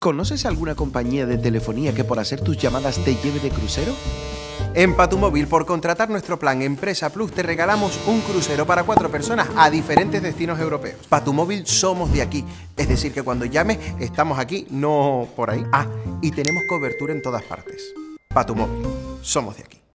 ¿Conoces alguna compañía de telefonía que por hacer tus llamadas te lleve de crucero? En Patumóvil, por contratar nuestro plan Empresa Plus, te regalamos un crucero para cuatro personas a diferentes destinos europeos. Patumóvil somos de aquí, es decir, que cuando llames estamos aquí, no por ahí. Ah, y tenemos cobertura en todas partes. Patumóvil, somos de aquí.